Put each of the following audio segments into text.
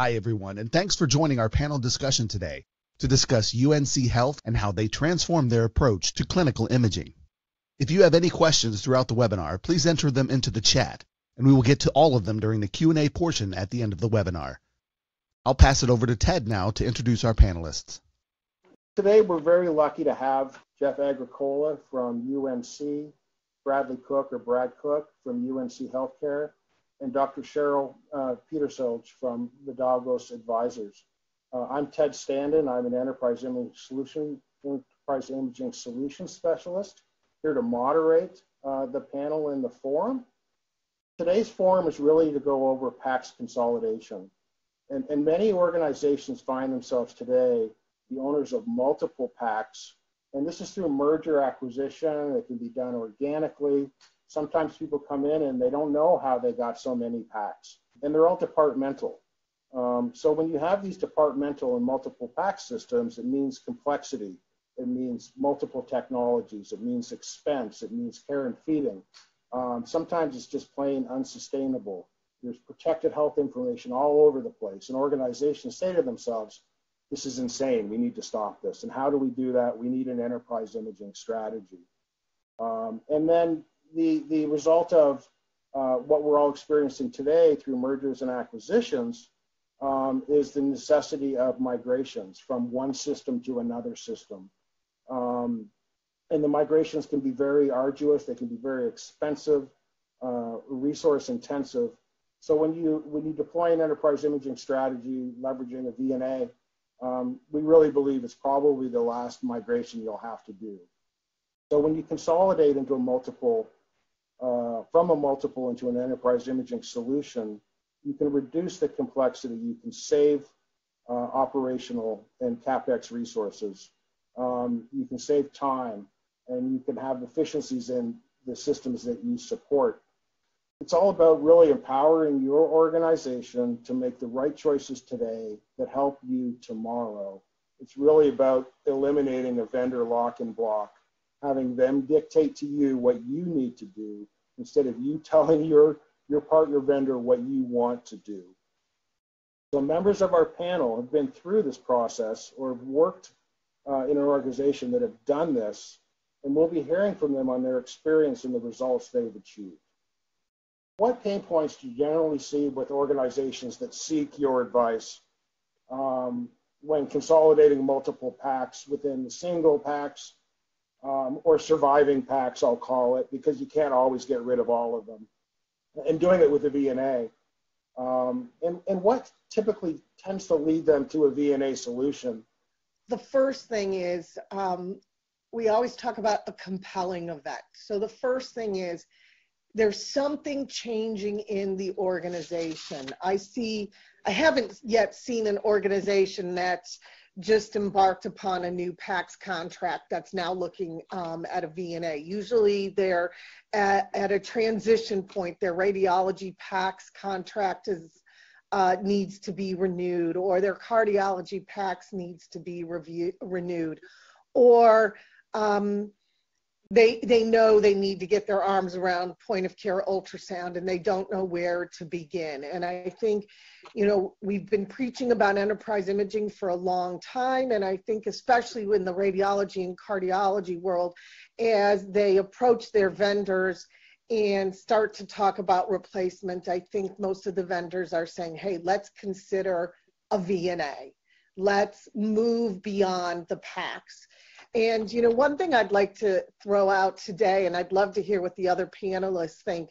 Hi, everyone, and thanks for joining our panel discussion today to discuss UNC Health and how they transform their approach to clinical imaging. If you have any questions throughout the webinar, please enter them into the chat, and we will get to all of them during the Q&A portion at the end of the webinar. I'll pass it over to Ted now to introduce our panelists. Today, we're very lucky to have Jeff Agricola from UNC, Bradley Cook or Brad Cook from UNC Healthcare, and Dr. Cheryl uh, from Vidagos Advisors. Uh, I'm Ted Standen. I'm an enterprise imaging solution, enterprise imaging solution specialist here to moderate uh, the panel in the forum. Today's forum is really to go over PACS consolidation. And, and many organizations find themselves today the owners of multiple PACS. And this is through merger acquisition. It can be done organically. Sometimes people come in and they don't know how they got so many PACS. And they're all departmental. Um, so when you have these departmental and multiple PACS systems, it means complexity. It means multiple technologies. It means expense. It means care and feeding. Um, sometimes it's just plain unsustainable. There's protected health information all over the place. And organizations say to themselves, this is insane. We need to stop this. And how do we do that? We need an enterprise imaging strategy. Um, and then the, the result of uh, what we're all experiencing today through mergers and acquisitions um, is the necessity of migrations from one system to another system. Um, and the migrations can be very arduous, they can be very expensive, uh, resource intensive. So when you, when you deploy an enterprise imaging strategy leveraging a VNA, um, we really believe it's probably the last migration you'll have to do. So when you consolidate into a multiple, uh, from a multiple into an enterprise imaging solution, you can reduce the complexity, you can save uh, operational and CapEx resources, um, you can save time, and you can have efficiencies in the systems that you support. It's all about really empowering your organization to make the right choices today that help you tomorrow. It's really about eliminating a vendor lock and block, having them dictate to you what you need to do instead of you telling your, your partner vendor what you want to do. So members of our panel have been through this process or have worked uh, in an organization that have done this, and we'll be hearing from them on their experience and the results they've achieved what pain points do you generally see with organizations that seek your advice um, when consolidating multiple PACS within single PACS um, or surviving PACS, I'll call it, because you can't always get rid of all of them, and doing it with a VNA. Um, and, and what typically tends to lead them to a VNA solution? The first thing is um, we always talk about a compelling event. So the first thing is there's something changing in the organization. I see, I haven't yet seen an organization that's just embarked upon a new PACS contract that's now looking um, at a VNA. Usually they're at, at, a transition point. Their radiology PACS contract is, uh, needs to be renewed or their cardiology PACS needs to be review, renewed or um, they they know they need to get their arms around point of care ultrasound and they don't know where to begin. And i think you know we've been preaching about enterprise imaging for a long time. And i think especially in the radiology and cardiology world as they approach their vendors and start to talk about replacement i think most of the vendors are saying hey let's consider a vna let's move beyond the PACS and, you know, one thing I'd like to throw out today, and I'd love to hear what the other panelists think,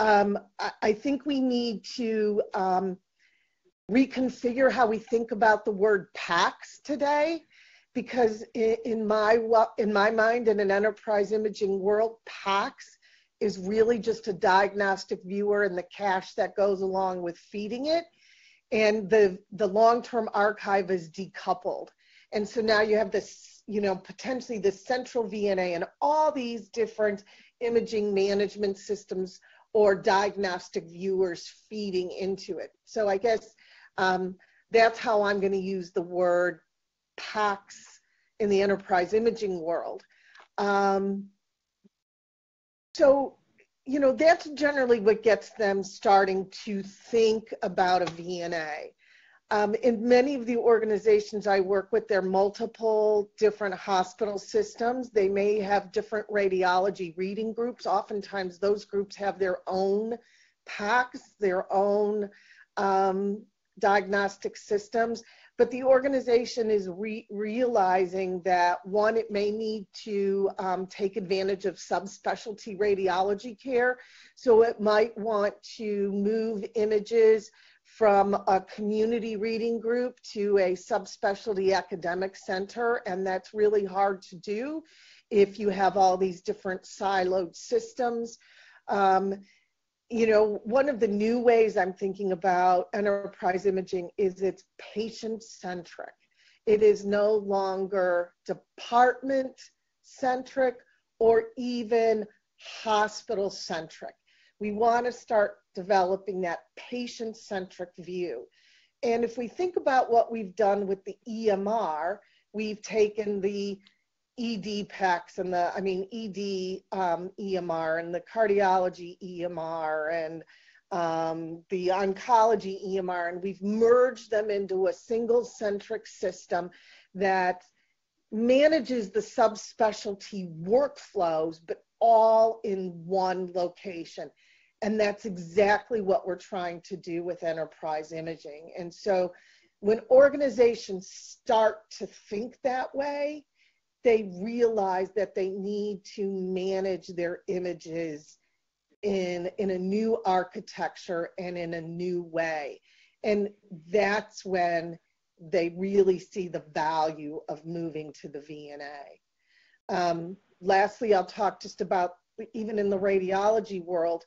um, I, I, think we need to um, reconfigure how we think about the word PACS today. Because in, in my in my mind, in an enterprise imaging world, PACS is really just a diagnostic viewer and the cache that goes along with feeding it and the the long-term archive is decoupled and so now you have this you know, potentially the central VNA and all these different imaging management systems or diagnostic viewers feeding into it. So I guess um, that's how I'm going to use the word PACS in the enterprise imaging world. Um, so, you know, that's generally what gets them starting to think about a VNA. Um, in many of the organizations I work with, there are multiple different hospital systems. They may have different radiology reading groups. Oftentimes, those groups have their own PACS, their own um, diagnostic systems. But the organization is re- realizing that one, it may need to um, take advantage of subspecialty radiology care. So it might want to move images from a community reading group to a subspecialty academic center, and that's really hard to do if you have all these different siloed systems. Um, you know, one of the new ways I'm thinking about enterprise imaging is it's patient centric. It is no longer department centric or even hospital centric. We want to start developing that patient centric view. And if we think about what we've done with the EMR, we've taken the ED PACS and the, I mean, ED um, EMR and the cardiology EMR and um, the oncology EMR, and we've merged them into a single centric system that manages the subspecialty workflows, but all in one location. And that's exactly what we're trying to do with enterprise imaging. And so when organizations start to think that way, they realize that they need to manage their images in, in a new architecture and in a new way. And that's when they really see the value of moving to the VNA. Um, lastly, I'll talk just about even in the radiology world,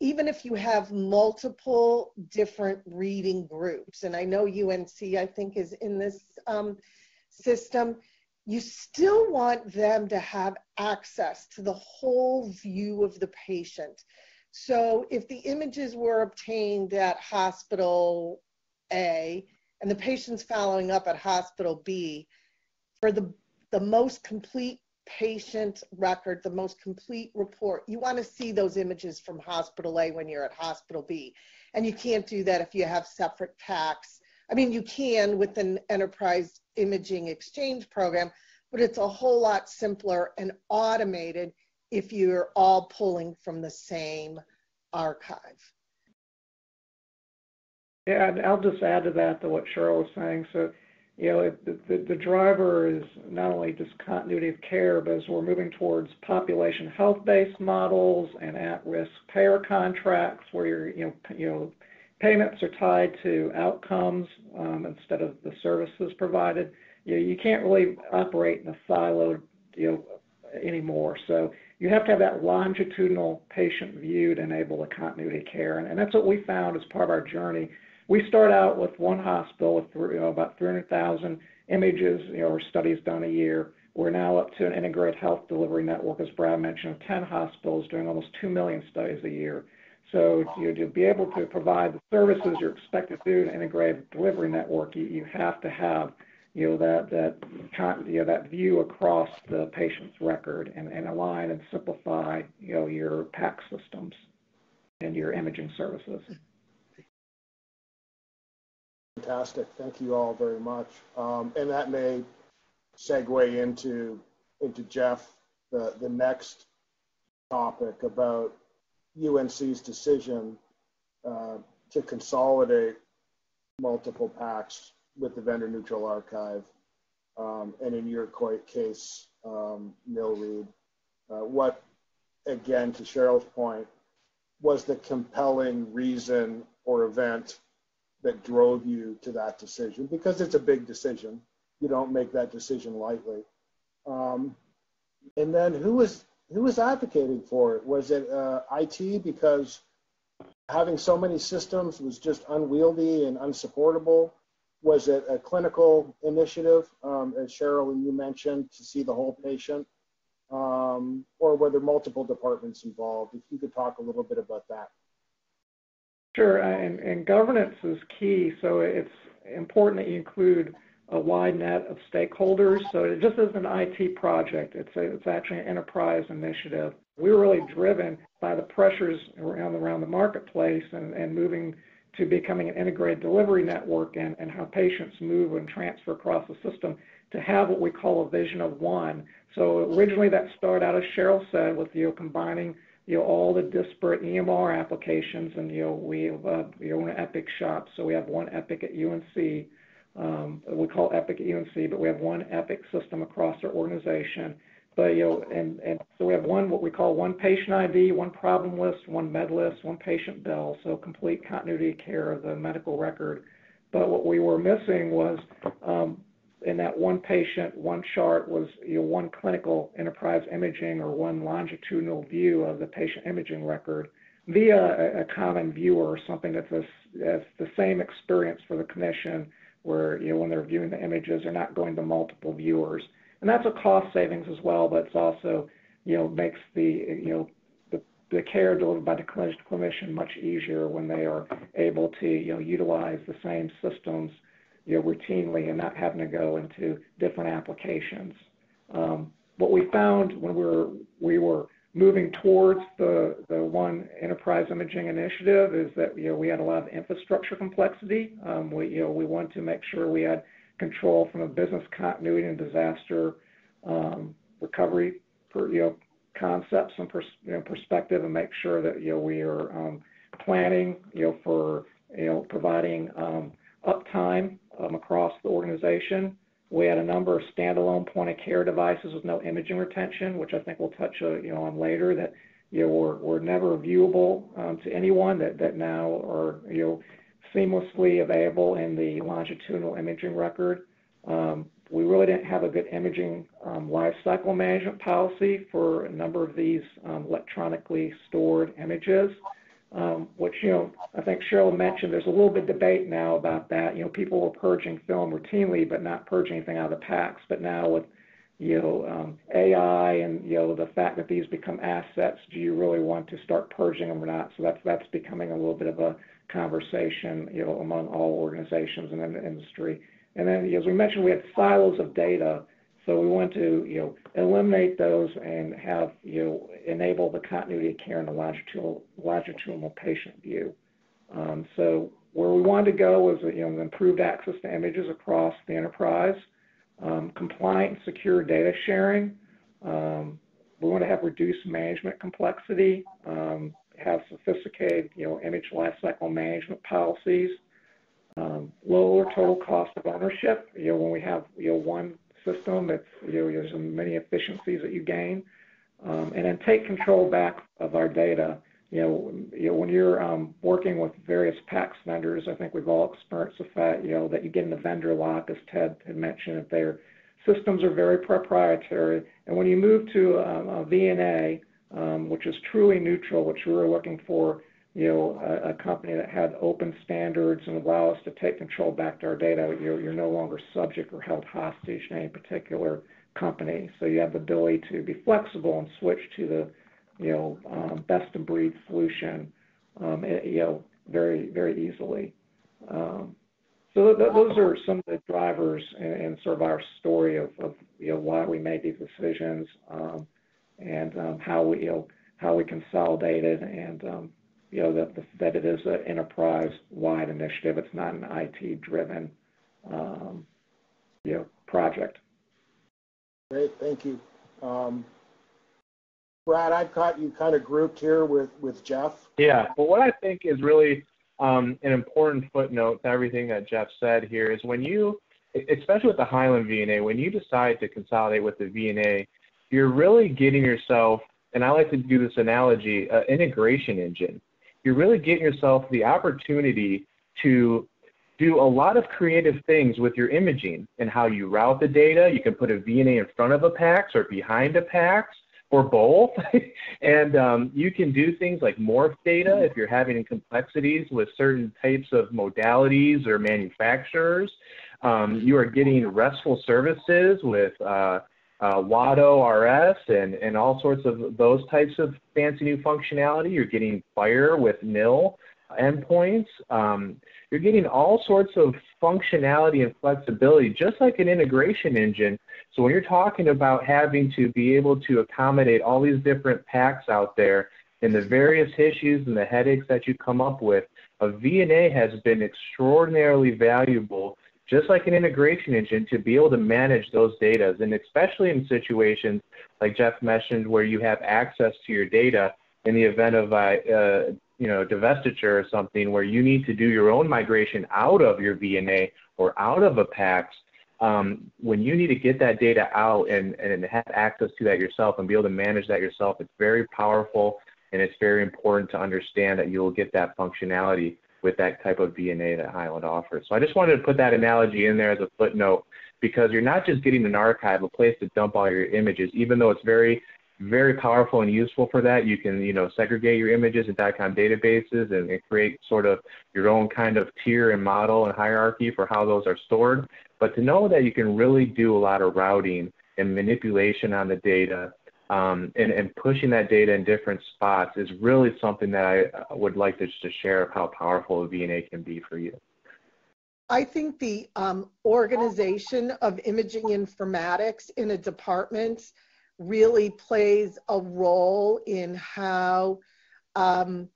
even if you have multiple different reading groups, and I know UNC, I think, is in this um, system, you still want them to have access to the whole view of the patient. So if the images were obtained at hospital A and the patient's following up at hospital B, for the, the most complete patient record, the most complete report, you want to see those images from hospital A when you're at hospital B. And you can't do that if you have separate PACS. I mean, you can with an enterprise imaging exchange program, but it's a whole lot simpler and automated if you're all pulling from the same archive. Yeah, and I'll just add to that to what Cheryl was saying. So, you know, the, the, driver is not only just continuity of care, but as we're moving towards population health-based models and at-risk payer contracts where you're, you know, you know, payments are tied to outcomes um, instead of the services provided. You, you can't really operate in a siloed you know, anymore. So you have to have that longitudinal patient view to enable the continuity of care. And, and that's what we found as part of our journey. We start out with one hospital with you know, about 300,000 images you know, or studies done a year. We're now up to an integrated health delivery network, as Brad mentioned, of 10 hospitals doing almost 2 million studies a year. So you know, to be able to provide the services you're expected to do in an integrated delivery network, you, you have to have you know that that you know that view across the patient's record and, and align and simplify you know your PACS systems and your imaging services. Fantastic. Thank you all very much. Um, and that may segue into into Jeff the the next topic about UNC's decision uh, to consolidate multiple PACS with the vendor neutral archive, um, and in your case, um, NilRead. Uh, what, again, to Cheryl's point, was the compelling reason or event that drove you to that decision? Because it's a big decision. You don't make that decision lightly. Um, and then who was who was advocating for it? Was it uh, IT because having so many systems was just unwieldy and unsupportable? Was it a clinical initiative, um, as Cheryl and you mentioned, to see the whole patient? Um, or were there multiple departments involved? If you could talk a little bit about that. Sure, and, governance is key. So it's important that you include a wide net of stakeholders. So it just isn't an IT project. It's a, it's actually an enterprise initiative. We're really driven by the pressures around around the marketplace and, and moving to becoming an integrated delivery network and, and how patients move and transfer across the system to have what we call a vision of one. So originally that started out, as Cheryl said, with you know, combining you know, all the disparate EMR applications, and you know, we have uh, we own an Epic shop, so we have one Epic at UNC. Um, we call Epic UNC, but we have one Epic system across our organization. But you know, and and so we have one what we call one patient ID, one problem list, one med list, one patient bill, so complete continuity of care of the medical record. But what we were missing was um, in that one patient, one chart was you know, one clinical enterprise imaging or one longitudinal view of the patient imaging record via a, common viewer or something that's, a, that's the same experience for the clinician where you know when they're viewing the images they're not going to multiple viewers. And that's a cost savings as well but it's also you know makes the you know the, the care delivered by the clinician much easier when they are able to you know utilize the same systems you know, routinely and not having to go into different applications. Um, what we found when we were, we were moving towards the, the one enterprise imaging initiative is that you know, we had a lot of infrastructure complexity. Um, we, you know, we wanted to make sure we had control from a business continuity and disaster um, recovery per, you know, concepts and pers- you know, perspective and make sure that you know, we are um, planning you know, for you know, providing um, uptime across the organization. We had a number of standalone point-of-care devices with no imaging retention, which I think we'll touch uh, on later, that were, never viewable um, to anyone that, now are seamlessly available in the longitudinal imaging record. Um, we really didn't have a good imaging um, life cycle management policy for a number of these um, electronically stored images um, which, you know, I think Cheryl mentioned there's a little bit of debate now about that. You know, people were purging film routinely, but not purging anything out of the PACS. But now with, you know, um, AI and, you know, the fact that these become assets, do you really want to start purging them or not? So that's, that's becoming a little bit of a conversation, you know, among all organizations and in the industry. And then, as we mentioned, we had silos of data so we want to, you know, eliminate those and have, you know, enable the continuity of care in the longitudinal, longitudinal patient view. Um, so where we wanted to go was, you know, improved access to images across the enterprise, um, compliant and secure data sharing. Um, we want to have reduced management complexity, um, have sophisticated, you know, image lifecycle management policies, um, lower total cost of ownership. You know, when we have, you know, one system. It's, you know, there's many efficiencies that you gain. Um, and then take control back of our data. You know, you know when you're um, working with various PACS vendors, I think we've all experienced the fact, you know, that you get in the vendor lock, as Ted had mentioned, that their systems are very proprietary. And when you move to um, a VNA, um, which is truly neutral, which we were looking for, you know, a, a, company that had open standards and allow us to take control back to our data, you're, you're no longer subject or held hostage to any particular company. So you have the ability to be flexible and switch to the, you know, um, best of breed solution, um, eh, you know, very, very easily. Um, so th- those are some of the drivers and, sort of our story of, of, you know, why we made these decisions um, and um, how we, you know, how we consolidated and um, you know, that, that it is an enterprise-wide initiative. It's not an IT-driven, um, you know, project. Great, thank you. Um, Brad, I've caught you kind of grouped here with, with Jeff. Yeah, well, what I think is really um, an important footnote to everything that Jeff said here is when you, especially with the Hyland VNA, when you decide to consolidate with the VNA, you're really getting yourself, and I like to do this analogy, an integration engine you're really getting yourself the opportunity to do a lot of creative things with your imaging and how you route the data. You can put a VNA in front of a PACS or behind a PACS or both. and um, you can do things like morph data if you're having complexities with certain types of modalities or manufacturers. Um, you are getting RESTful services with uh, uh, WADO RS and, and all sorts of those types of fancy new functionality. You're getting FHIR with nil endpoints. Um, you're getting all sorts of functionality and flexibility, just like an integration engine. So when you're talking about having to be able to accommodate all these different PACS out there and the various issues and the headaches that you come up with, a VNA has been extraordinarily valuable, just like an integration engine, to be able to manage those data. And especially in situations like Jeff mentioned, where you have access to your data in the event of uh, you know divestiture or something, where you need to do your own migration out of your VNA or out of a PACS. Um, when you need to get that data out and, and have access to that yourself and be able to manage that yourself, it's very powerful and it's very important to understand that you'll get that functionality with that type of VNA that Hyland offers. So I just wanted to put that analogy in there as a footnote because you're not just getting an archive, a place to dump all your images, even though it's very, very powerful and useful for that. You can, you know, segregate your images in DICOM databases and, and create sort of your own kind of tier and model and hierarchy for how those are stored. But to know that you can really do a lot of routing and manipulation on the data um, and, and, pushing that data in different spots is really something that I uh, would like to, share of how powerful a VNA can be for you. I think the um, organization of imaging informatics in a department really plays a role in how um,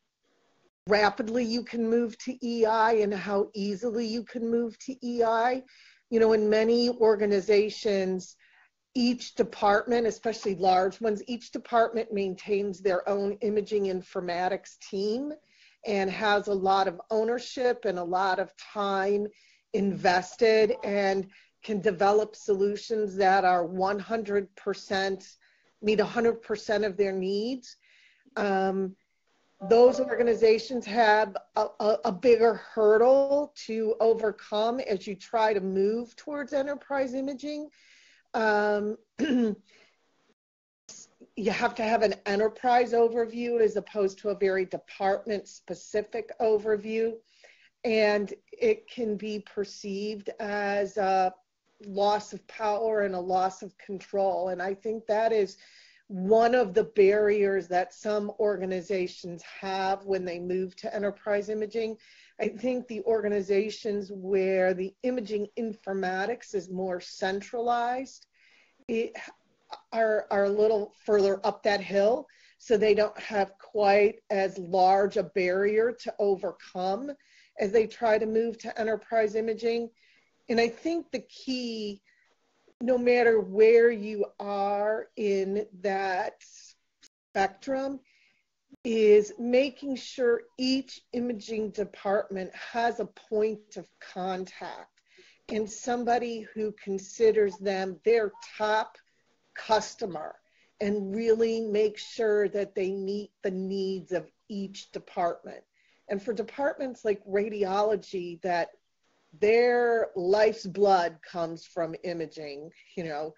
rapidly you can move to EI and how easily you can move to EI. You know, in many organizations, each department, especially large ones, each department maintains their own imaging informatics team and has a lot of ownership and a lot of time invested and can develop solutions that are 100% meet 100% of their needs. Um, those organizations have a, a, a, bigger hurdle to overcome as you try to move towards enterprise imaging um, you have to have an enterprise overview as opposed to a very department specific overview. And it can be perceived as a loss of power and a loss of control. And I think that is one of the barriers that some organizations have when they move to enterprise imaging. I think the organizations where the imaging informatics is more centralized are, are a little further up that hill, so they don't have quite as large a barrier to overcome as they try to move to enterprise imaging. And I think the key no matter where you are in that spectrum, is making sure each imaging department has a point of contact and somebody who considers them their top customer and really make sure that they meet the needs of each department. And for departments like radiology that their life's blood comes from imaging, you know,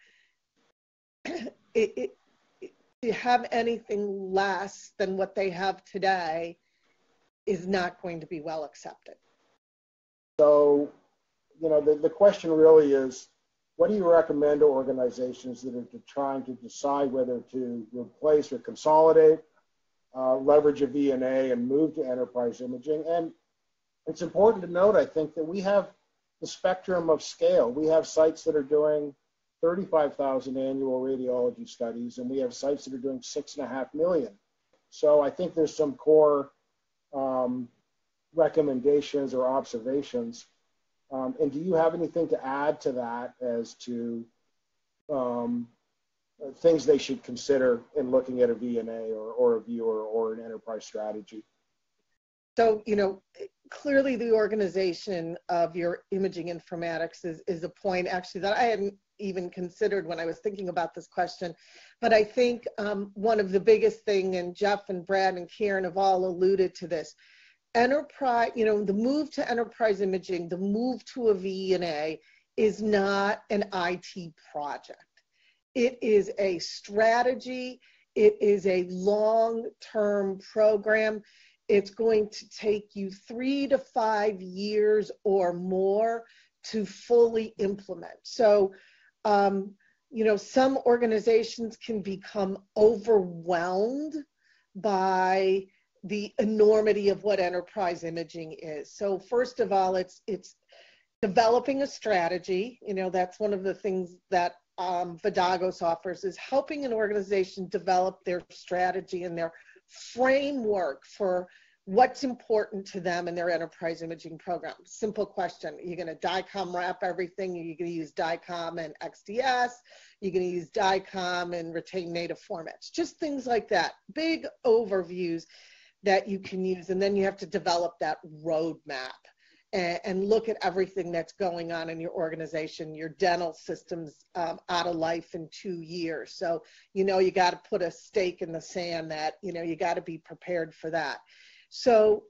it, it, it, to have anything less than what they have today is not going to be well accepted. So, you know, the, the question really is, what do you recommend to organizations that are trying to decide whether to replace or consolidate, uh, leverage a VNA and move to enterprise imaging? And it's important to note, I think, that we have the spectrum of scale. We have sites that are doing 35,000 annual radiology studies, and we have sites that are doing six and a half million. So I think there's some core um, recommendations or observations. Um, and do you have anything to add to that as to um, things they should consider in looking at a VNA or, or a viewer or an enterprise strategy? So, you know, clearly the organization of your imaging informatics is, is a point actually that I hadn't even considered when I was thinking about this question. But I think um, one of the biggest thing, and Jeff and Brad and Karen have all alluded to this, enterprise, you know, the move to enterprise imaging, the move to a VNA is not an IT project. It is a strategy. It is a long-term program it's going to take you three to five years or more to fully implement. So, um, you know, some organizations can become overwhelmed by the enormity of what enterprise imaging is. So, first of all, it's it's developing a strategy. You know, that's one of the things that um, Vidagos offers is helping an organization develop their strategy and their framework for what's important to them in their enterprise imaging program. Simple question. Are you going to DICOM wrap everything? Are you going to use DICOM and XDS? You're you going to use DICOM and retain native formats? Just things like that. Big overviews that you can use. And then you have to develop that roadmap and, and look at everything that's going on in your organization. Your dental system's um, out of life in two years. So, you know, you got to put a stake in the sand that, you know, you got to be prepared for that. So,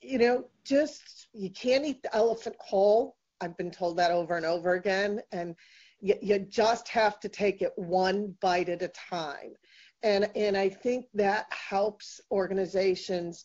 you know, just you can't eat the elephant whole. I've been told that over and over again. And you, you just have to take it one bite at a time. And, and I think that helps organizations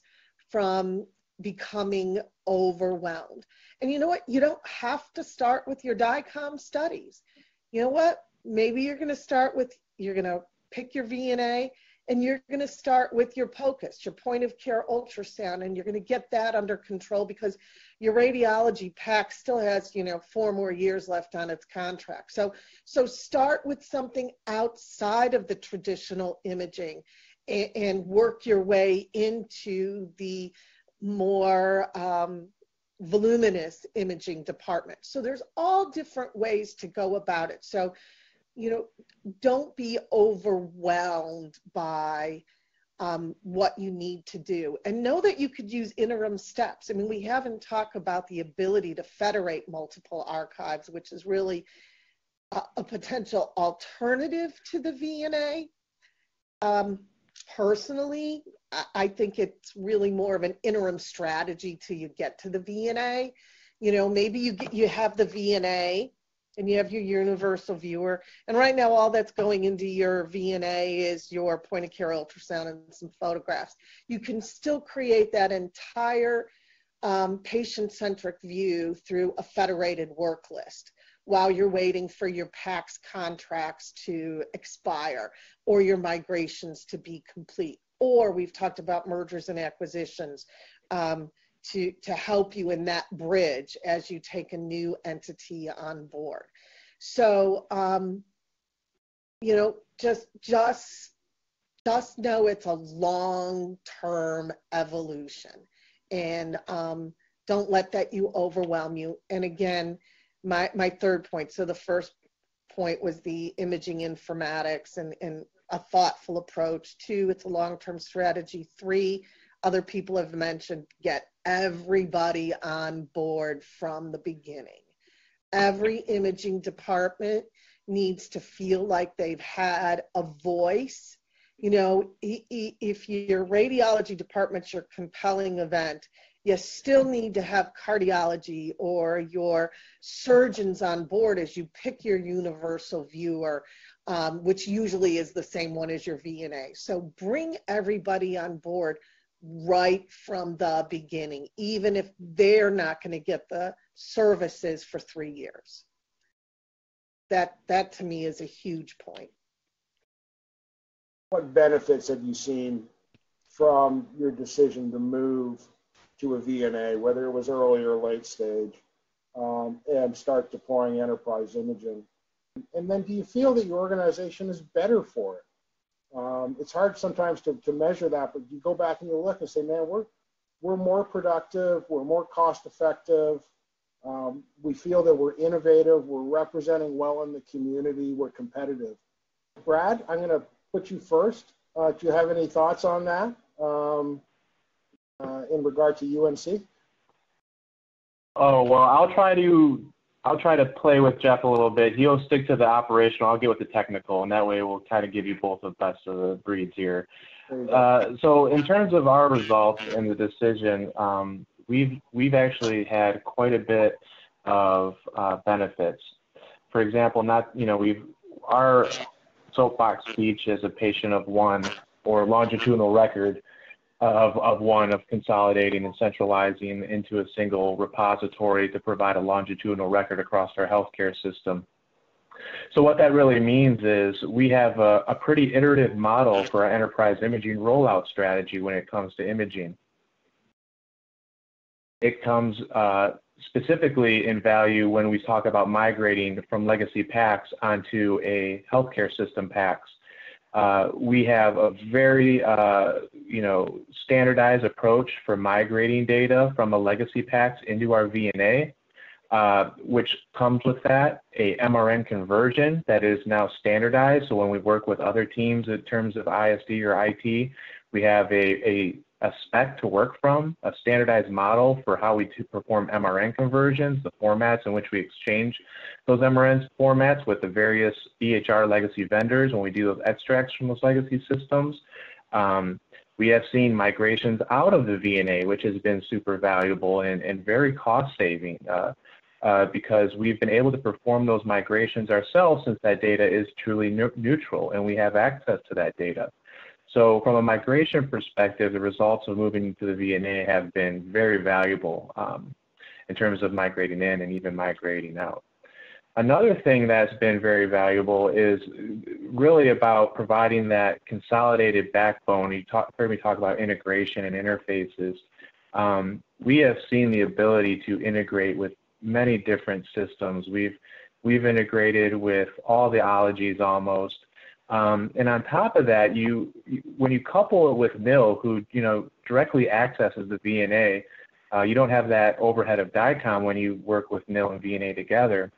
from becoming overwhelmed. And you know what? You don't have to start with your DICOM studies. You know what? Maybe you're going to start with, you're going to pick your VNA and you're going to start with your POCUS, your point of care ultrasound, and you're going to get that under control because your radiology pack still has, you know, four more years left on its contract. So, so start with something outside of the traditional imaging and, and work your way into the more um, voluminous imaging department. So there's all different ways to go about it. So, you know, don't be overwhelmed by um, what you need to do and know that you could use interim steps. I mean, we haven't talked about the ability to federate multiple archives, which is really a, a potential alternative to the VNA. Um, personally, I think it's really more of an interim strategy till you get to the VNA. You know, maybe you get you have the VNA and you have your universal viewer. And right now, all that's going into your VNA is your point of care ultrasound and some photographs. You can still create that entire um, patient centric view through a federated work list while you're waiting for your PACS contracts to expire or your migrations to be complete or we've talked about mergers and acquisitions um, to, to help you in that bridge as you take a new entity on board. So, um, you know, just, just, just know it's a long-term evolution and um, don't let that you overwhelm you. And again, my, my third point, so the first point was the imaging informatics and, and a thoughtful approach. Two, it's a long term strategy. Three, other people have mentioned get everybody on board from the beginning. Every imaging department needs to feel like they've had a voice. You know, if your radiology department's your compelling event, you still need to have cardiology or your surgeons on board as you pick your universal viewer um, which usually is the same one as your VNA. So bring everybody on board right from the beginning, even if they're not going to get the services for three years. That, that to me is a huge point. What benefits have you seen from your decision to move to a VNA, whether it was early or late stage, um, and start deploying enterprise imaging? And then do you feel that your organization is better for it? Um, it's hard sometimes to, to measure that, but you go back and you look and say, man, we're, we're more productive, we're more cost effective, um, we feel that we're innovative, we're representing well in the community, we're competitive. Brad, I'm going to put you first. Uh, do you have any thoughts on that um, uh, in regard to UNC? Oh, well, I'll try to I'll try to play with Jeff a little bit. He'll stick to the operational. I'll get with the technical, and that way we'll kind of give you both the best of the breeds here. Uh, so in terms of our results and the decision, um, we've we've actually had quite a bit of uh, benefits. For example, not you know we've our soapbox speech as a patient of one or longitudinal record of, of one of consolidating and centralizing into a single repository to provide a longitudinal record across our healthcare system. So what that really means is we have a, a pretty iterative model for our enterprise imaging rollout strategy when it comes to imaging. It comes uh, specifically in value when we talk about migrating from legacy PACS onto a healthcare system PACS uh, we have a very, uh, you know, standardized approach for migrating data from a legacy PACS into our VNA, uh, which comes with that a MRN conversion that is now standardized. So when we work with other teams in terms of ISD or IT, we have a, a a spec to work from, a standardized model for how we perform MRN conversions, the formats in which we exchange those MRN formats with the various EHR legacy vendors when we do those extracts from those legacy systems. Um, we have seen migrations out of the VNA, which has been super valuable and, and very cost saving uh, uh, because we've been able to perform those migrations ourselves since that data is truly neutral and we have access to that data. So from a migration perspective, the results of moving to the VNA have been very valuable um, in terms of migrating in and even migrating out. Another thing that's been very valuable is really about providing that consolidated backbone. You talk, heard me talk about integration and interfaces. Um, we have seen the ability to integrate with many different systems. We've we've integrated with all the ologies almost. Um, and on top of that, you when you couple it with NIL, who you know directly accesses the VNA, uh, you don't have that overhead of DICOM when you work with NIL and VNA together.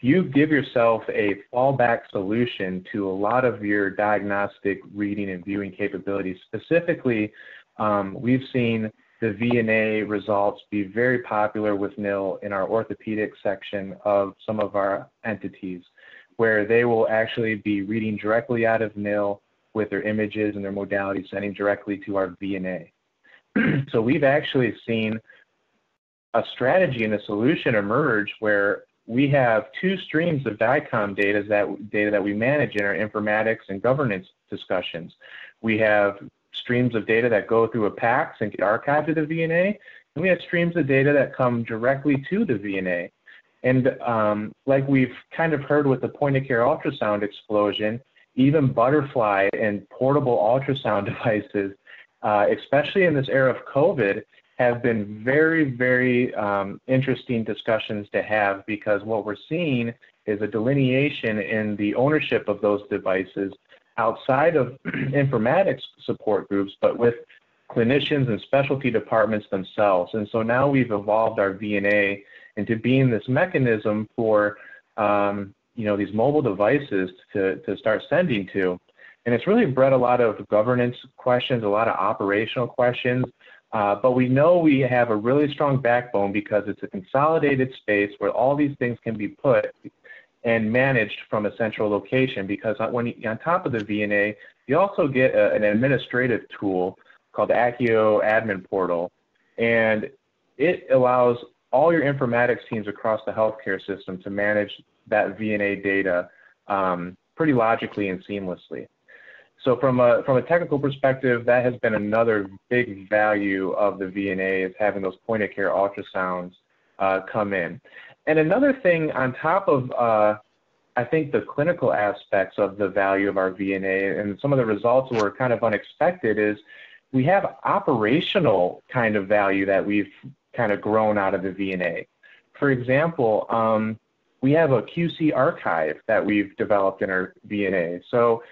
You give yourself a fallback solution to a lot of your diagnostic reading and viewing capabilities. Specifically, um, we've seen the VNA results be very popular with NIL in our orthopedic section of some of our entities where they will actually be reading directly out of NIL with their images and their modalities sending directly to our VNA. so we've actually seen a strategy and a solution emerge where we have two streams of DICOM data that, data that we manage in our informatics and governance discussions. We have streams of data that go through a PACS and get archived to the VNA, and we have streams of data that come directly to the VNA. And um, like we've kind of heard with the point of care ultrasound explosion, even butterfly and portable ultrasound devices, uh, especially in this era of COVID, have been very, very um, interesting discussions to have because what we're seeing is a delineation in the ownership of those devices outside of informatics support groups, but with clinicians and specialty departments themselves. And so now we've evolved our VNA into being this mechanism for um, you know these mobile devices to, to start sending to. And it's really bred a lot of governance questions, a lot of operational questions. Uh, but we know we have a really strong backbone because it's a consolidated space where all these things can be put and managed from a central location. Because when you, on top of the VNA, you also get a, an administrative tool called Acuo Admin Portal, and it allows all your informatics teams across the healthcare system to manage that VNA data um, pretty logically and seamlessly. So from a from a technical perspective, that has been another big value of the VNA is having those point of care ultrasounds uh, come in. And another thing on top of uh, I think the clinical aspects of the value of our VNA and some of the results were kind of unexpected is we have operational kind of value that we've kind of grown out of the VNA. For example, um, we have a QC archive that we've developed in our VNA. So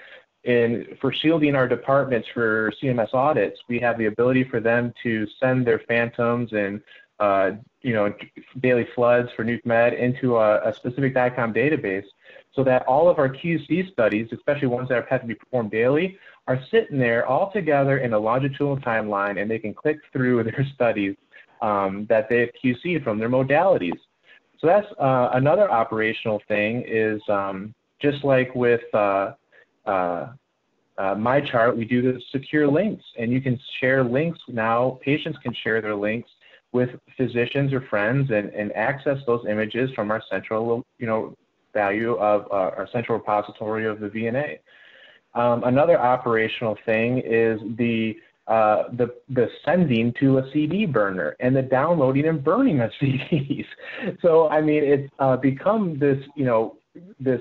in, for shielding our departments for CMS audits, we have the ability for them to send their phantoms and uh, you know daily floods for nuke med into a, a, specific DICOM database so that all of our QC studies, especially ones that have had to be performed daily, are sitting there all together in a longitudinal timeline and they can click through their studies um, that they've QC'd from their modalities. So that's uh, another operational thing is um, just like with uh, uh, uh MyChart, we do the secure links, and you can share links now. Patients can share their links with physicians or friends and, and access those images from our central, you know, value of uh, our central repository of the VNA. Um, another operational thing is the uh, the the sending to a CD burner and the downloading and burning of CDs. So I mean, it's uh, become this you know this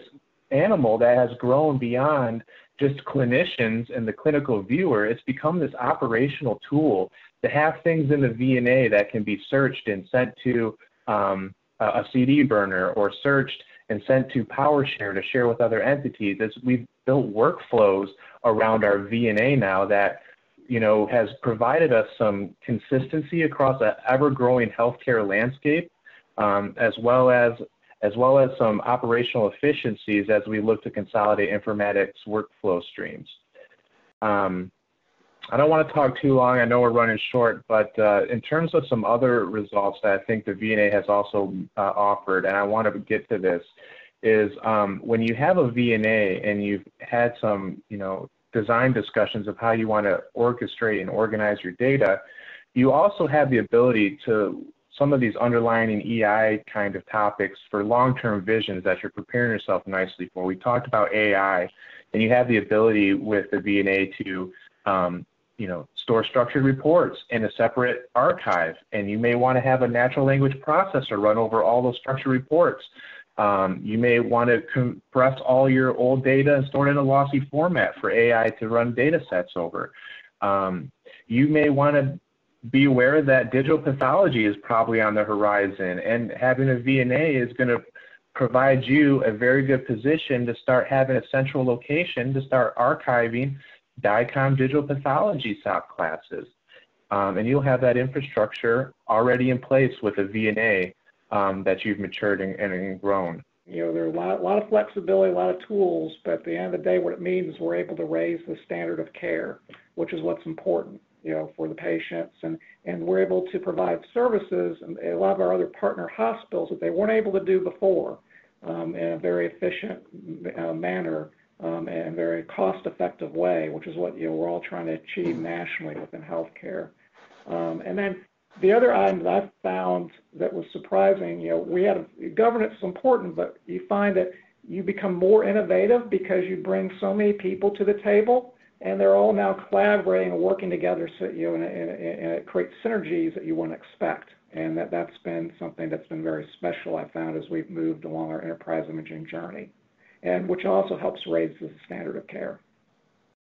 animal that has grown beyond just clinicians and the clinical viewer. It's become this operational tool to have things in the VNA that can be searched and sent to um, a CD burner or searched and sent to PowerShare to share with other entities. As we've built workflows around our VNA now that you know has provided us some consistency across an ever-growing healthcare landscape, um, as well as as well as some operational efficiencies as we look to consolidate informatics workflow streams. Um, I don't want to talk too long. I know we're running short, but uh, in terms of some other results that I think the VNA has also uh, offered, and I want to get to this, is um, when you have a VNA and you've had some, you know, design discussions of how you want to orchestrate and organize your data, you also have the ability to some of these underlying EI kind of topics for long-term visions that you're preparing yourself nicely for. We talked about AI, and you have the ability with the VNA to um, you know, store structured reports in a separate archive, and you may want to have a natural language processor run over all those structured reports. Um, you may want to compress all your old data and store it in a lossy format for AI to run data sets over. Um, you may want to be aware that digital pathology is probably on the horizon, and having a VNA is going to provide you a very good position to start having a central location to start archiving DICOM digital pathology SOP classes. Um, and you'll have that infrastructure already in place with a VNA um, that you've matured and, and, grown. You know, there are a lot, a lot of flexibility, a lot of tools, but at the end of the day, what it means is we're able to raise the standard of care, which is what's important, you know, for the patients. And, and we're able to provide services and a lot of our other partner hospitals that they weren't able to do before um, in a very efficient uh, manner um, and very cost-effective way, which is what you know we're all trying to achieve nationally within healthcare. Um, and then the other item that I found that was surprising, you know, we had a, governance is important, but you find that you become more innovative because you bring so many people to the table, and they're all now collaborating and working together, so you know, and, and, and it creates synergies that you wouldn't expect. And that that's been something that's been very special. I found as we've moved along our enterprise imaging journey and which also helps raise the standard of care.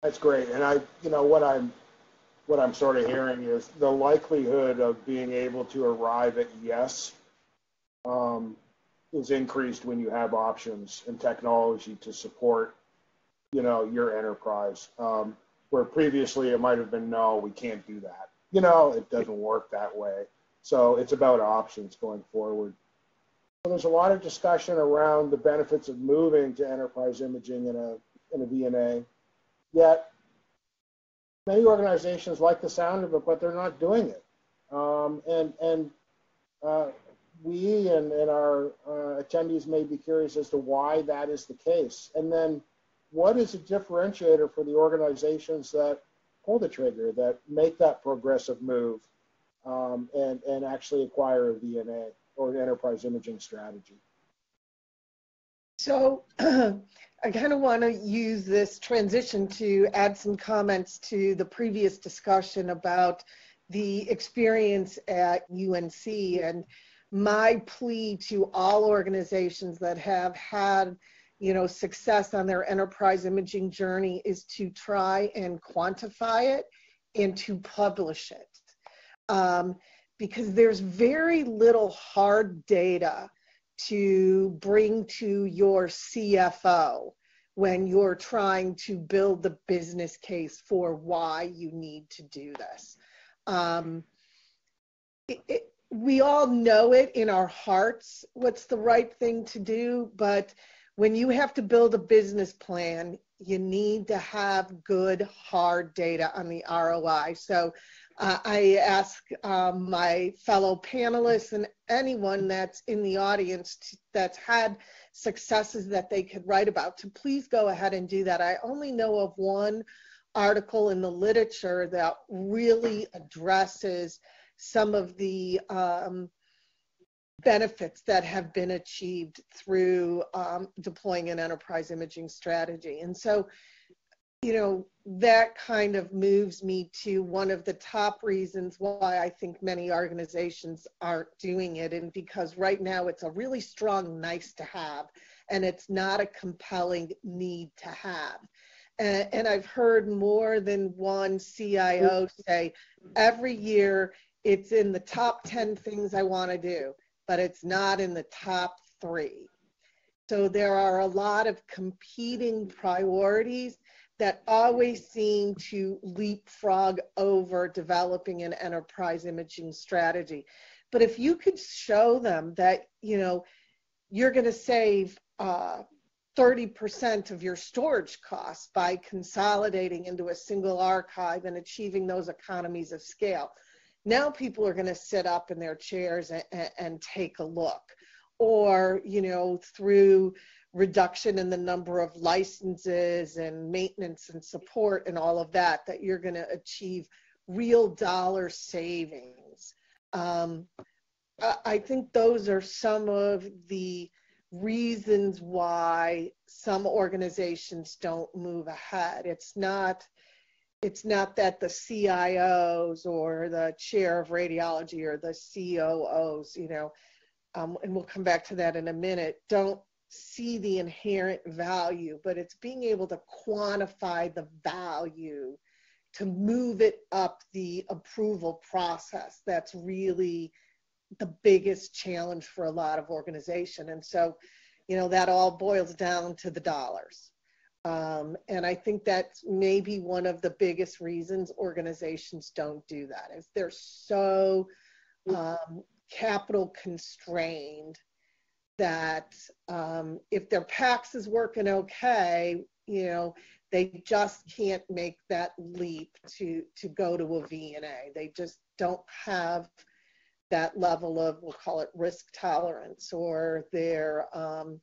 That's great. And I, you know, what I'm what I'm sort of hearing is the likelihood of being able to arrive at yes um, is increased when you have options and technology to support, you know, your enterprise. Um, where previously it might have been no, we can't do that. You know, it doesn't work that way. So it's about options going forward. There's a lot of discussion around the benefits of moving to enterprise imaging in a, in a VNA, yet many organizations like the sound of it, but they're not doing it. Um, and and uh, we and, and our uh, attendees may be curious as to why that is the case. And then what is a differentiator for the organizations that pull the trigger, that make that progressive move um, and, and actually acquire a VNA? or an enterprise imaging strategy? So I kind of want to use this transition to add some comments to the previous discussion about the experience at UNC and my plea to all organizations that have had you know success on their enterprise imaging journey is to try and quantify it and to publish it. Um, because there's very little hard data to bring to your CFO when you're trying to build the business case for why you need to do this. Um, it, it, we all know it in our hearts what's the right thing to do, but when you have to build a business plan, you need to have good hard data on the ROI. So uh, I ask um, my fellow panelists and anyone that's in the audience to, that's had successes that they could write about to please go ahead and do that. I only know of one article in the literature that really addresses some of the um, benefits that have been achieved through um, deploying an enterprise imaging strategy. And so you know, that kind of moves me to one of the top reasons why I think many organizations aren't doing it. And because right now it's a really strong nice to have, and it's not a compelling need to have. And, and I've heard more than one CIO say every year it's in the top 10 things I want to do, but it's not in the top three. So there are a lot of competing priorities that always seem to leapfrog over developing an enterprise imaging strategy. But if you could show them that, you know, you're going to save uh, 30% of your storage costs by consolidating into a single archive and achieving those economies of scale. Now people are going to sit up in their chairs and, and, and take a look. Or, you know, through reduction in the number of licenses and maintenance and support and all of that, that you're going to achieve real dollar savings. Um, I think those are some of the reasons why some organizations don't move ahead. It's not it's not that the CIOs or the chair of radiology or the COOs, you know, um, and we'll come back to that in a minute, don't see the inherent value, but it's being able to quantify the value to move it up the approval process that's really the biggest challenge for a lot of organization. And so, you know, that all boils down to the dollars. Um, and I think that's maybe one of the biggest reasons organizations don't do that is they're so um, capital constrained that um, if their PACS is working okay, you know, they just can't make that leap to to go to a VNA. They just don't have that level of we'll call it risk tolerance or they're um,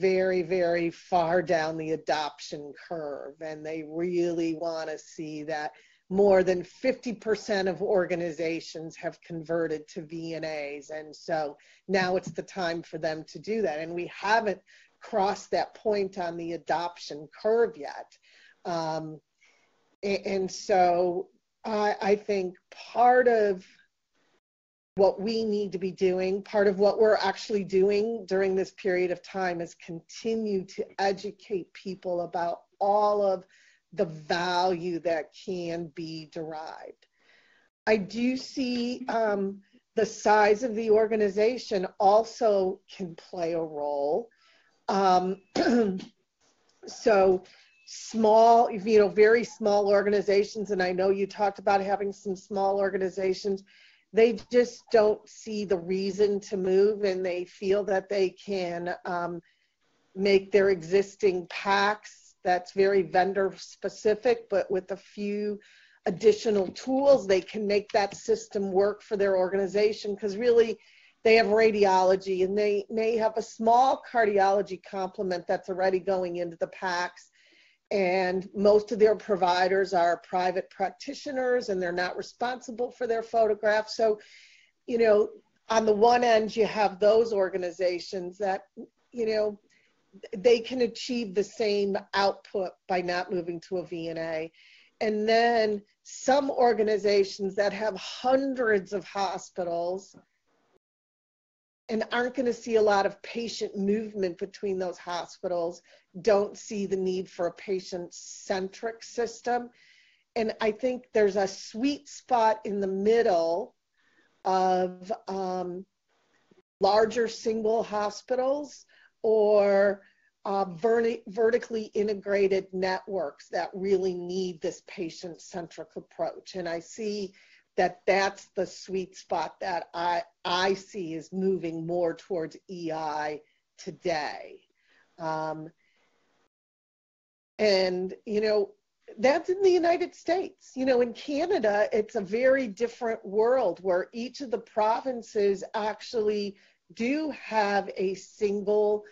very very far down the adoption curve and they really want to see that more than 50% of organizations have converted to VNAs. And so now it's the time for them to do that. And we haven't crossed that point on the adoption curve yet. Um, and so I, I think part of what we need to be doing, part of what we're actually doing during this period of time is continue to educate people about all of the value that can be derived. I do see um, the size of the organization also can play a role. Um, so small, you know, very small organizations, and I know you talked about having some small organizations they just don't see the reason to move and they feel that they can um, make their existing PACS that's very vendor specific, but with a few additional tools, they can make that system work for their organization. Because really they have radiology and they may have a small cardiology complement that's already going into the PACS and most of their providers are private practitioners and they're not responsible for their photographs. So you know on the one end you have those organizations that you know they can achieve the same output by not moving to a VNA and then some organizations that have hundreds of hospitals and aren't going to see a lot of patient movement between those hospitals don't see the need for a patient centric system. And I think there's a sweet spot in the middle of um, larger single hospitals or uh, verti- vertically integrated networks that really need this patient centric approach. And I see that that's the sweet spot that I, I see is moving more towards EI today. Um, and, you know, that's in the United States. You know, in Canada, it's a very different world where each of the provinces actually do have a single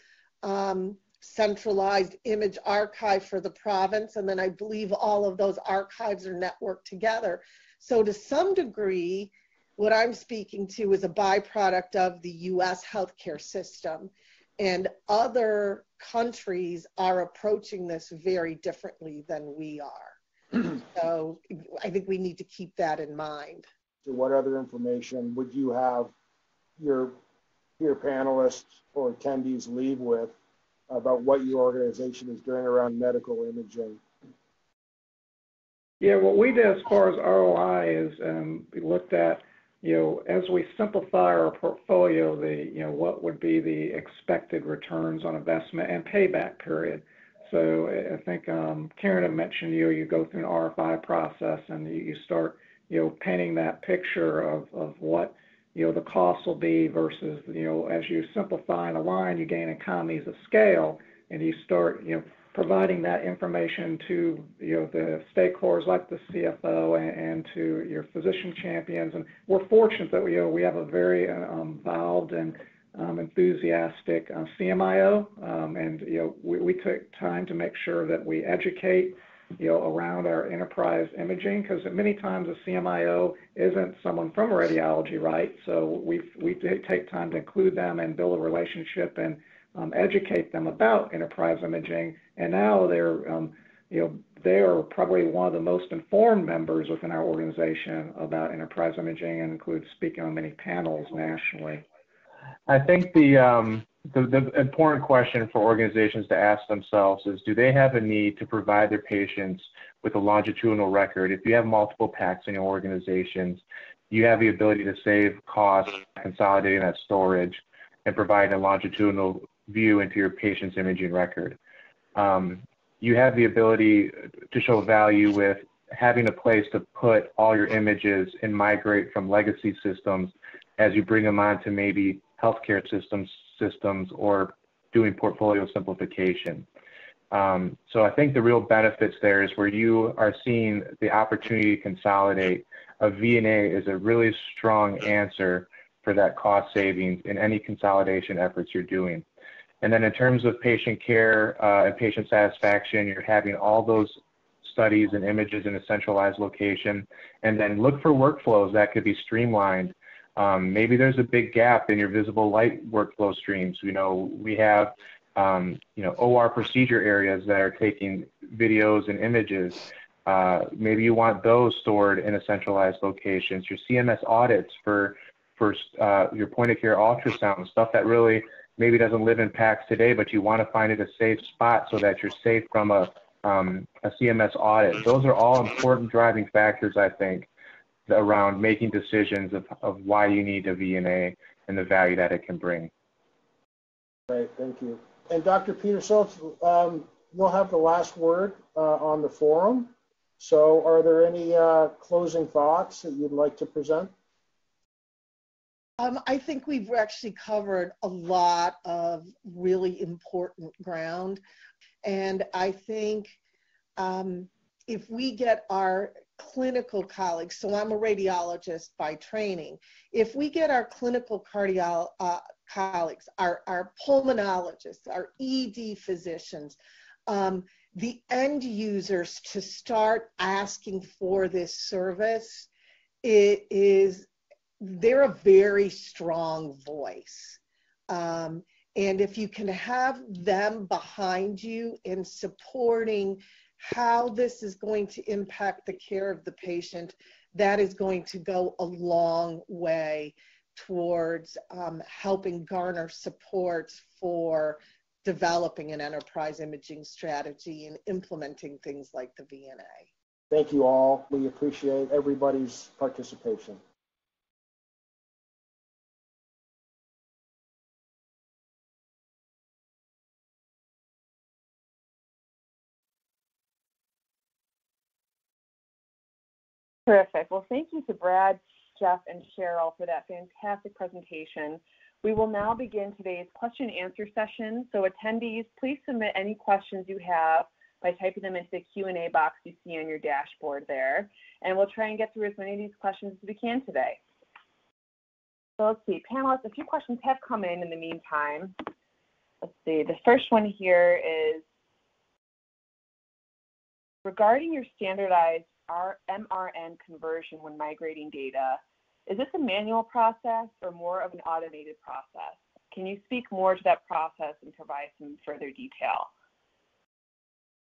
um, centralized image archive for the province. And then I believe all of those archives are networked together. So, to some degree, what I'm speaking to is a byproduct of the US healthcare system. And other countries are approaching this very differently than we are. so I think we need to keep that in mind. So, what other information would you have your peer panelists or attendees leave with about what your organization is doing around medical imaging? Yeah, what we did as far as ROI is um, we looked at you know, as we simplify our portfolio, the, you know, what would be the expected returns on investment and payback period. So I think um, Karen had mentioned, you know, you go through an RFI process and you start, you know, painting that picture of, of what, you know, the cost will be versus, you know, as you simplify and align, you gain economies of scale and you start, you know, providing that information to you know the stakeholders like the CFO and, to your physician champions. And we're fortunate that we you know we have a very um, involved and um, enthusiastic uh, CMIO, um, and you know we, we took time to make sure that we educate you know around our enterprise imaging because many times a CMIO isn't someone from radiology, right? So we we take time to include them and build a relationship and um, educate them about enterprise imaging, and now they're, um, you know, they are probably one of the most informed members within our organization about enterprise imaging and include speaking on many panels nationally. I think the, um, the, the important question for organizations to ask themselves is, do they have a need to provide their patients with a longitudinal record? If you have multiple PACS in your organizations, you have the ability to save costs consolidating that storage and provide a longitudinal view into your patient's imaging record. Um, you have the ability to show value with having a place to put all your images and migrate from legacy systems as you bring them on to maybe healthcare systems systems or doing portfolio simplification. Um, so I think the real benefits there is where you are seeing the opportunity to consolidate. A VNA is a really strong answer for that cost savings in any consolidation efforts you're doing. And then in terms of patient care uh, and patient satisfaction, you're having all those studies and images in a centralized location. And then look for workflows that could be streamlined. Um, maybe there's a big gap in your visible light workflow streams. You know, we have, um, you know, OR procedure areas that are taking videos and images. Uh, maybe you want those stored in a centralized location. Your CMS audits for, for uh, your point of care ultrasound, stuff that really maybe doesn't live in PACS today, but you want to find it a safe spot so that you're safe from a, um, a CMS audit. Those are all important driving factors, I think, around making decisions of, of why you need a VNA and the value that it can bring. Great, thank you. And Dr. Peter Schultz, um, you'll have the last word uh, on the forum. So are there any uh, closing thoughts that you'd like to present? Um, I think we've actually covered a lot of really important ground. And I think um, if we get our clinical colleagues, so I'm a radiologist by training, if we get our clinical cardio uh, colleagues, our, our pulmonologists, our ED physicians, um, the end users to start asking for this service, it is they're a very strong voice. Um, and if you can have them behind you in supporting how this is going to impact the care of the patient, that is going to go a long way towards um, helping garner support for developing an enterprise imaging strategy and implementing things like the VNA. Thank you all. We appreciate everybody's participation. Terrific. Well, thank you to Brad, Jeff, and Cheryl for that fantastic presentation. We will now begin today's question and answer session. So attendees, please submit any questions you have by typing them into the Q&A box you see on your dashboard there. And we'll try and get through as many of these questions as we can today. So let's see, panelists, a few questions have come in in the meantime. Let's see, the first one here is regarding your standardized MRN conversion when migrating data, is this a manual process or more of an automated process? Can you speak more to that process and provide some further detail?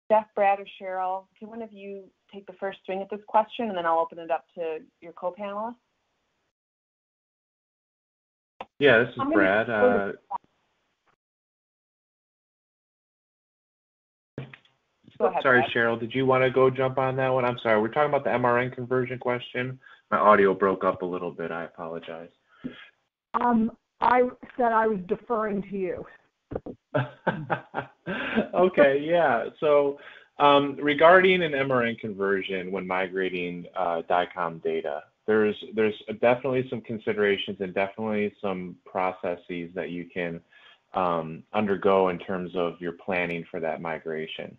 Jeff, Brad, or Cheryl, can one of you take the first swing at this question and then I'll open it up to your co-panelists? Yeah, this is Brad. Uh, Go ahead, Sorry. Cheryl, did you want to go jump on that one? I'm sorry, we're talking about the MRN conversion question my audio broke up a little bit. I apologize. Um, I said I was deferring to you. okay, yeah. So um, regarding an MRN conversion when migrating uh, DICOM data, there's there's definitely some considerations and definitely some processes that you can um, undergo in terms of your planning for that migration.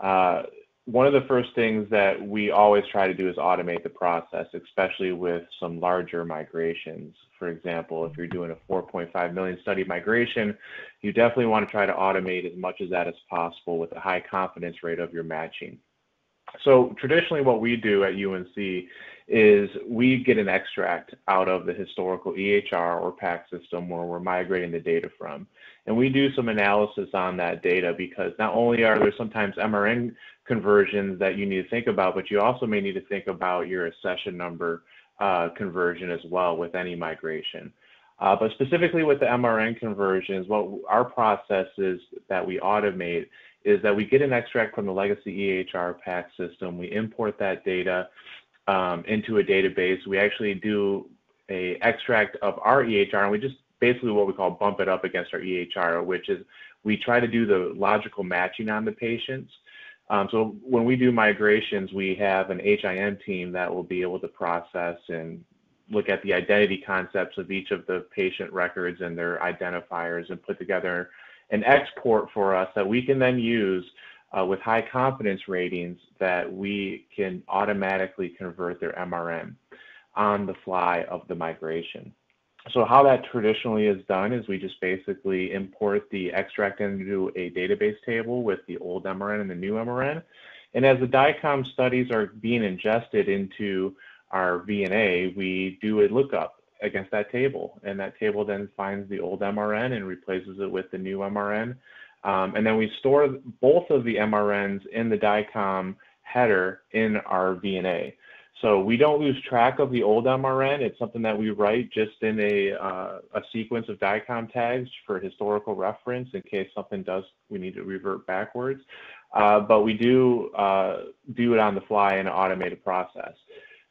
Uh, one of the first things that we always try to do is automate the process, especially with some larger migrations. For example, if you're doing a 4.5 million study migration, you definitely want to try to automate as much of that as possible with a high confidence rate of your matching. So traditionally what we do at UNC is we get an extract out of the historical EHR or PAC system where we're migrating the data from. And we do some analysis on that data because not only are there sometimes MRN conversions that you need to think about, but you also may need to think about your accession number uh, conversion as well with any migration. Uh, but specifically with the MRN conversions, what our process is that we automate is that we get an extract from the legacy EHR PAC system, we import that data um, into a database. We actually do a extract of our EHR, and we just basically what we call bump it up against our EHR, which is we try to do the logical matching on the patients. Um, so when we do migrations, we have an HIM team that will be able to process and look at the identity concepts of each of the patient records and their identifiers and put together an export for us that we can then use uh, with high confidence ratings that we can automatically convert their MRN on the fly of the migration. So how that traditionally is done is we just basically import the extract into a database table with the old MRN and the new MRN. And as the DICOM studies are being ingested into our VNA, we do a lookup against that table. And that table then finds the old MRN and replaces it with the new MRN. Um, and then we store both of the MRNs in the DICOM header in our VNA. So we don't lose track of the old MRN. It's something that we write just in a, uh, a sequence of DICOM tags for historical reference in case something does, we need to revert backwards. Uh, but we do uh, do it on the fly in an automated process.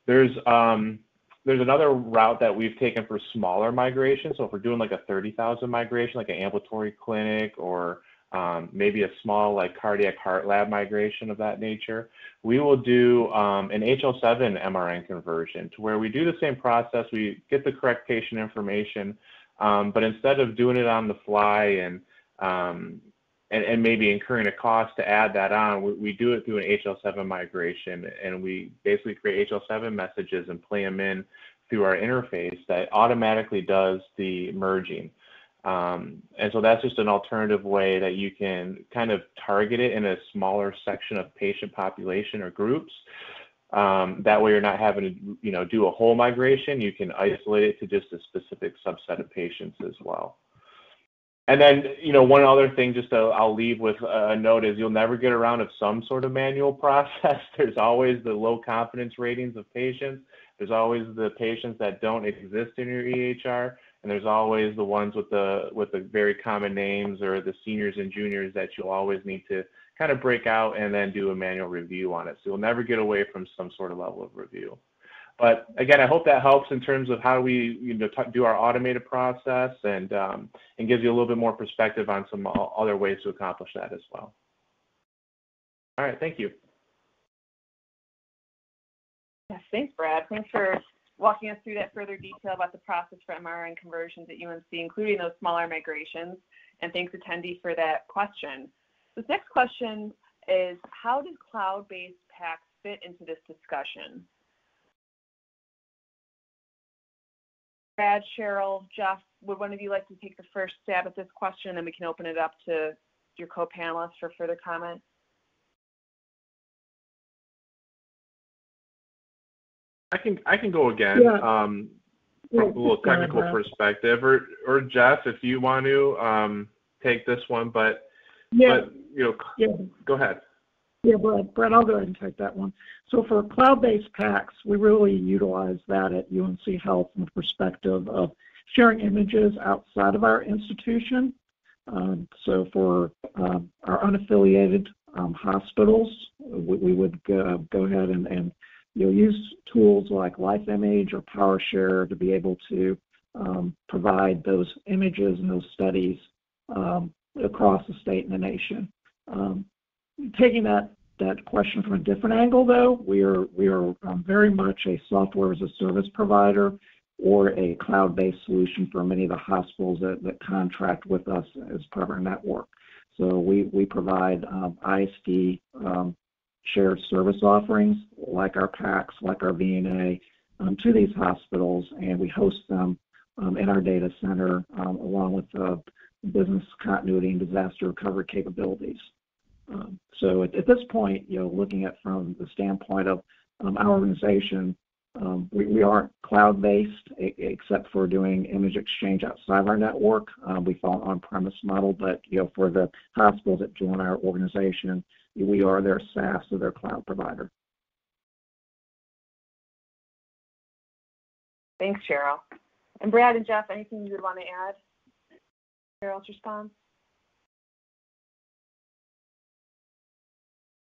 There's, um, there's another route that we've taken for smaller migrations. So if we're doing like a 30,000 migration, like an ambulatory clinic or um, maybe a small like cardiac heart lab migration of that nature, we will do um, an HL7 MRN conversion to where we do the same process, we get the correct patient information, um, but instead of doing it on the fly and, um, and, and, maybe incurring a cost to add that on, we, we, do it through an HL7 migration and we basically create HL7 messages and play them in through our interface that automatically does the merging. Um, and so that's just an alternative way that you can kind of target it in a smaller section of patient population or groups. Um, that way you're not having to, you know, do a whole migration. You can isolate it to just a specific subset of patients as well. And then, you know, one other thing just to, I'll leave with a note is you'll never get around of some sort of manual process. There's always the low confidence ratings of patients. There's always the patients that don't exist in your EHR and there's always the ones with the with the very common names or the seniors and juniors that you'll always need to kind of break out and then do a manual review on it. So you'll never get away from some sort of level of review. But again, I hope that helps in terms of how we you know do our automated process and um, and gives you a little bit more perspective on some other ways to accomplish that as well. All right, thank you. Yes, thanks, Brad. Thanks for walking us through that further detail about the process for MRN conversions at UNC, including those smaller migrations. And thanks, attendee, for that question. This next question is, how does cloud-based PACS fit into this discussion? Brad, Cheryl, Jeff, would one of you like to take the first stab at this question, and then we can open it up to your co-panelists for further comment? I can I can go again. Yeah. Um, from a little technical perspective, or or Jeff, if you want to um, take this one, but yeah, but, you know, yeah. go ahead. Yeah, Brett, Brett, I'll go ahead and take that one. So for cloud-based PACS, we really utilize that at UNC Health from the perspective of sharing images outside of our institution. Um, so for um, our unaffiliated um, hospitals, we, we would go, go, ahead and, and you'll use tools like LifeImage or PowerShare to be able to um, provide those images and those studies um, across the state and the nation. Um, taking that that question from a different angle, though, we are we are um, very much a software as a service provider or a cloud-based solution for many of the hospitals that, that contract with us as part of our network. So we we provide um, ISD um, shared service offerings like our PACS, like our VNA, um, to these hospitals, and we host them um, in our data center um, along with uh, business continuity and disaster recovery capabilities. Um, so at, at, this point, you know, looking at from the standpoint of um, our organization, um, we, we, aren't cloud-based except for doing image exchange outside of our network. We follow an on-premise model, but you know, for the hospitals that join our organization, we are their SaaS or their cloud provider. Thanks, Cheryl. And Brad and Jeff, anything you would want to add? Cheryl's response?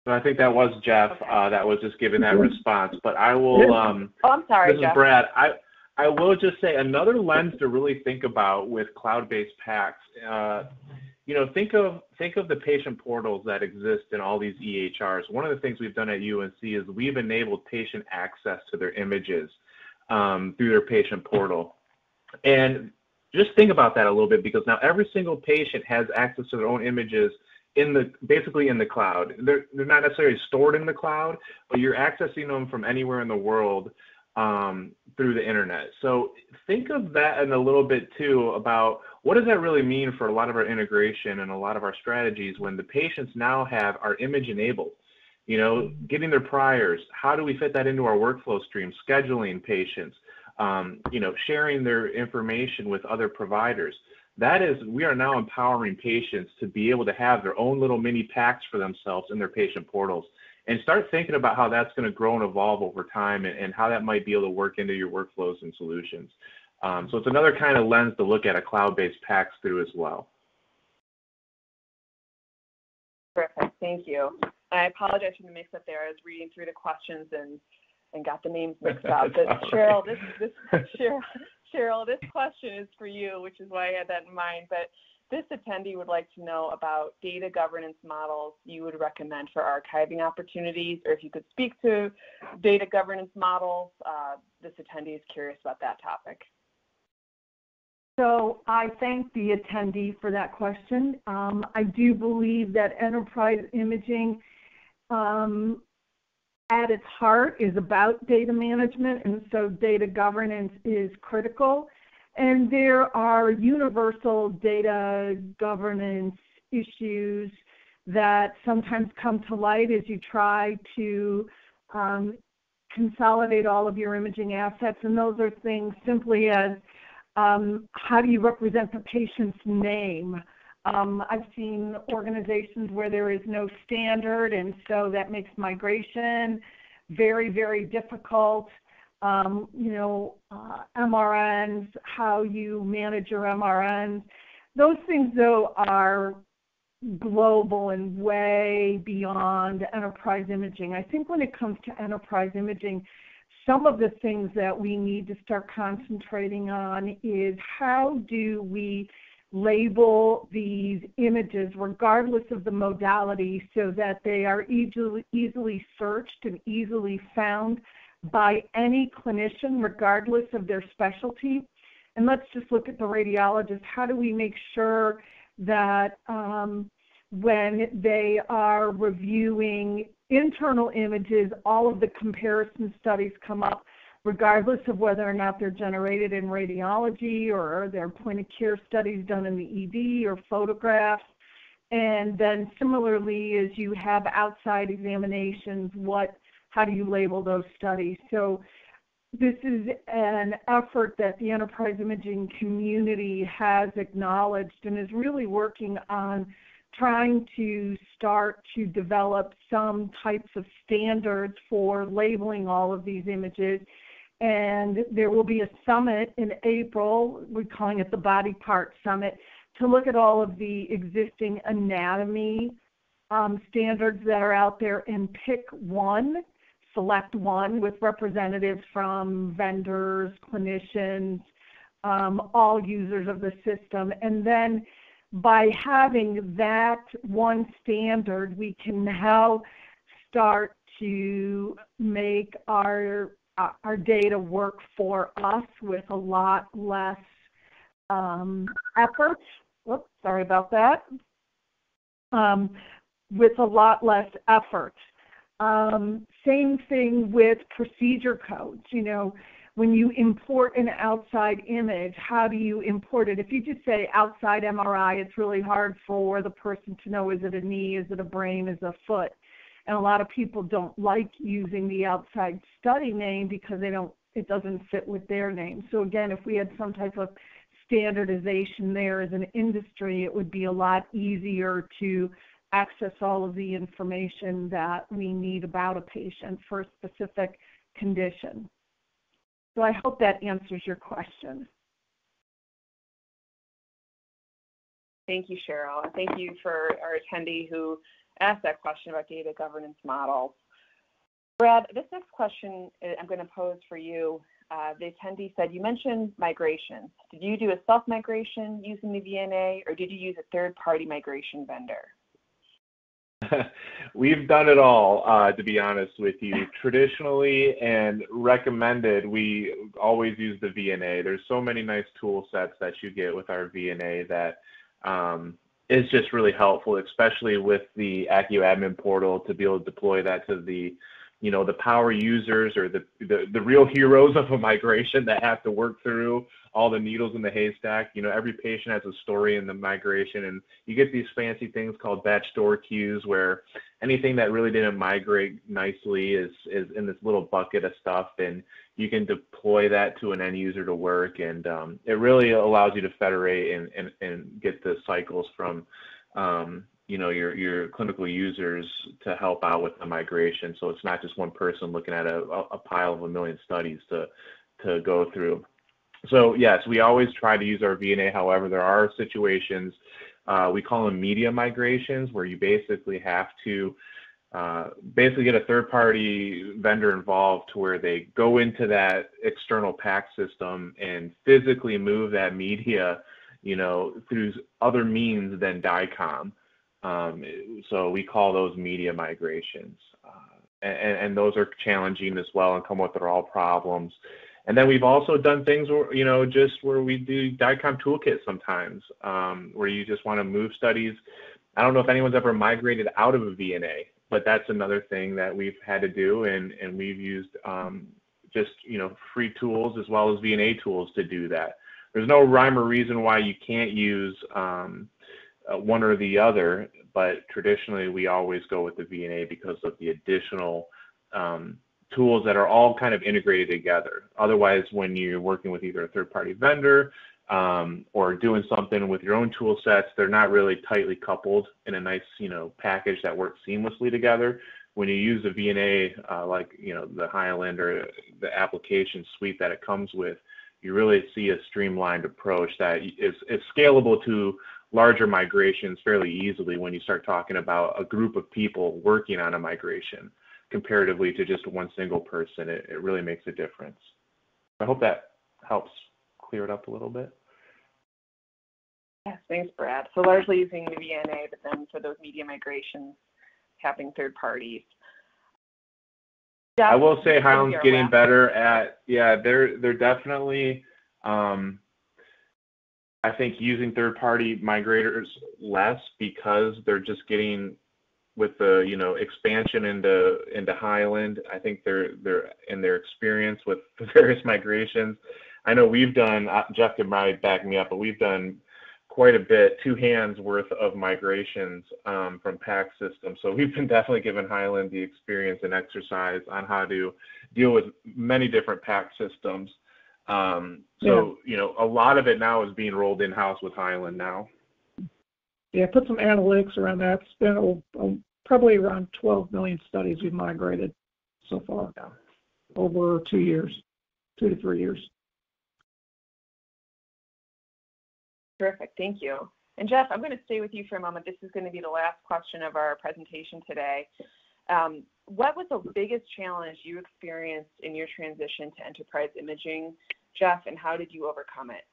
I think that was Jeff okay. uh, that was just giving that response. But I will. Um, oh, I'm sorry, this Jeff. is Brad. I I will just say another lens to really think about with cloud-based PACS Uh, you know, think of think of the patient portals that exist in all these EHRs. One of the things we've done at UNC is we've enabled patient access to their images um, through their patient portal. And just think about that a little bit because now every single patient has access to their own images in the basically in the cloud. They're they're not necessarily stored in the cloud, but you're accessing them from anywhere in the world um, through the internet. So think of that and a little bit too about what does that really mean for a lot of our integration and a lot of our strategies when the patients now have our image enabled. You know, getting their priors. How do we fit that into our workflow stream? Scheduling patients. Um, you know, sharing their information with other providers that is, we are now empowering patients to be able to have their own little mini PACS for themselves in their patient portals and start thinking about how that's going to grow and evolve over time and, and how that might be able to work into your workflows and solutions. Um, so it's another kind of lens to look at a cloud-based PACS through as well. Perfect, thank you. I apologize for the mix-up there. I was reading through the questions and and got the names mixed up. But Cheryl, this this Cheryl, Cheryl, this question is for you, which is why I had that in mind. But this attendee would like to know about data governance models you would recommend for archiving opportunities, or if you could speak to data governance models. Uh, this attendee is curious about that topic. So I thank the attendee for that question. Um, I do believe that enterprise imaging um, at its heart is about data management, and so data governance is critical. And there are universal data governance issues that sometimes come to light as you try to um, consolidate all of your imaging assets. And those are things simply as um, how do you represent the patient's name? Um, I've seen organizations where there is no standard, and so that makes migration very, very difficult. Um, you know, uh, MRNs, how you manage your MRNs. Those things, though, are global and way beyond enterprise imaging. I think when it comes to enterprise imaging, some of the things that we need to start concentrating on is how do we label these images regardless of the modality so that they are easily, easily searched and easily found by any clinician regardless of their specialty. And let's just look at the radiologist. How do we make sure that um, when they are reviewing internal images, all of the comparison studies come up regardless of whether or not they're generated in radiology or they're point of care studies done in the ED or photographs. And then similarly, as you have outside examinations, what, how do you label those studies? So this is an effort that the enterprise imaging community has acknowledged and is really working on trying to start to develop some types of standards for labeling all of these images and there will be a summit in April. We're calling it the Body Part Summit to look at all of the existing anatomy um, standards that are out there and pick one select one with representatives from vendors, clinicians, um, all users of the system. And then by having that one standard, we can now start to make our our data work for us with a lot less um, effort. Whoops, sorry about that. Um, with a lot less effort. Um, same thing with procedure codes. You know, when you import an outside image, how do you import it? If you just say outside MRI, it's really hard for the person to know is it a knee, is it a brain, is it a foot. And a lot of people don't like using the outside study name because they don't it doesn't fit with their name. So again, if we had some type of standardization there as an industry, it would be a lot easier to access all of the information that we need about a patient for a specific condition. So I hope that answers your question. Thank you, Cheryl. And thank you for our attendee who asked that question about data governance models. Brad, this next question uh, I'm going to pose for you. Uh, the attendee said, you mentioned migration. Did you do a self-migration using the VNA or did you use a third-party migration vendor? We've done it all, uh, to be honest with you. Traditionally and recommended, we always use the VNA. There's so many nice tool sets that you get with our VNA that um, is just really helpful, especially with the Acuo Admin portal to be able to deploy that to the you know the power users or the, the the real heroes of a migration that have to work through all the needles in the haystack. You know every patient has a story in the migration and you get these fancy things called batch store queues where anything that really didn't migrate nicely is is in this little bucket of stuff and you can deploy that to an end user to work. And um, it really allows you to federate and, and, and get the cycles from um, you know your your clinical users to help out with the migration. So it's not just one person looking at a, a pile of a million studies to to go through so yes we always try to use our vna however there are situations uh, we call them media migrations where you basically have to uh, basically get a third party vendor involved to where they go into that external PACS system and physically move that media you know through other means than DICOM um, so we call those media migrations. Uh, and, and, those are challenging as well and come with their all problems. And then we've also done things where, you know, just where we do DICOM toolkit sometimes, um, where you just want to move studies. I don't know if anyone's ever migrated out of a VNA, but that's another thing that we've had to do. And, and we've used um, just, you know, free tools as well as VNA tools to do that. There's no rhyme or reason why you can't use um, uh, one or the other, but traditionally we always go with the VNA because of the additional um, tools that are all kind of integrated together. Otherwise, when you're working with either a third-party vendor um, or doing something with your own tool sets, they're not really tightly coupled in a nice, you know, package that works seamlessly together. When you use a VNA uh, like, you know, the Hyland or the application suite that it comes with, you really see a streamlined approach that is, is scalable to larger migrations fairly easily when you start talking about a group of people working on a migration comparatively to just one single person. It, it really makes a difference. I hope that helps clear it up a little bit. Yes, thanks, Brad. So largely using the VNA, but then for those media migrations, having third parties. Jeff, I will say Hyland's getting better at yeah, they're they're definitely um, I think using third-party migrators less because they're just getting with the you know expansion into into Hyland. I think they're they're in their experience with various migrations. I know we've done. Uh, Jeff can probably back me up, but we've done quite a bit, two hands worth of migrations um, from PACS systems. So we've been definitely given Hyland the experience and exercise on how to deal with many different PACS systems um, so, yeah. you know, a lot of it now is being rolled in house with Hyland now. Yeah, put some analytics around that. It's been um, probably around 12 million studies we've migrated so far over two years, two to three years. Terrific, thank you. And Jeff, I'm going to stay with you for a moment. This is going to be the last question of our presentation today. Um, what was the biggest challenge you experienced in your transition to enterprise imaging, Jeff, and how did you overcome it?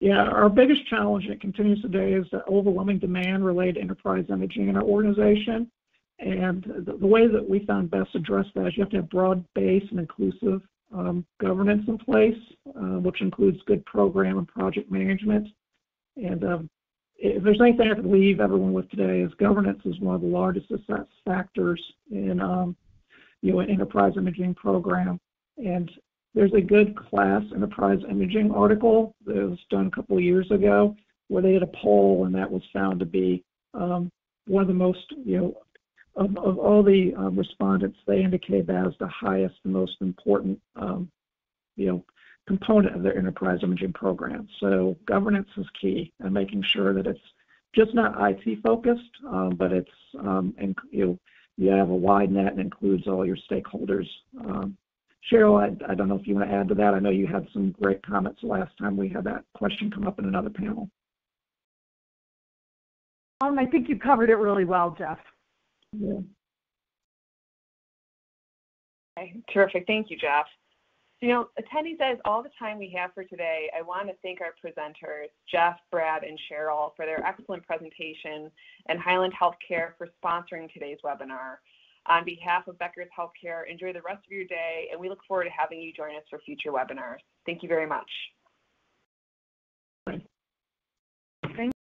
Yeah, our biggest challenge, and it continues today, is the overwhelming demand related to enterprise imaging in our organization. And the, the way that we found best to address that is you have to have broad-based and inclusive um, governance in place, uh, which includes good program and project management. And um, if there's anything I could leave everyone with today is governance is one of the largest success factors in um, you know an enterprise imaging program. And there's a good class enterprise imaging article that was done a couple of years ago where they did a poll and that was found to be um, one of the most, you know, of, of all the um, respondents, they indicated that as the highest and most important, um, you know, component of their enterprise imaging program. So governance is key and making sure that it's just not IT focused, um, but it's um, and you know, you have a wide net and includes all your stakeholders um, Cheryl, I, I don't know if you want to add to that. I know you had some great comments last time we had that question come up in another panel. Um, I think you covered it really well, Jeff. Yeah. Okay, terrific. Thank you, Jeff. You know, attendees, that is all the time we have for today. I want to thank our presenters, Jeff, Brad, and Cheryl, for their excellent presentation and Hyland Healthcare for sponsoring today's webinar. On behalf of Becker's Healthcare, enjoy the rest of your day, and we look forward to having you join us for future webinars. Thank you very much.